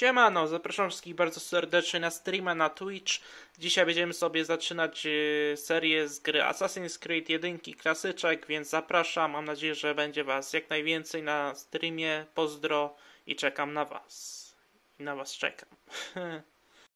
Siemano, zapraszam wszystkich bardzo serdecznie na streama na Twitch. Dzisiaj będziemy sobie zaczynać e, serię z gry Assassin's Creed 1 klasyczek, więc zapraszam. Mam nadzieję, że będzie was jak najwięcej na streamie. Pozdro i czekam na was. I na was czekam.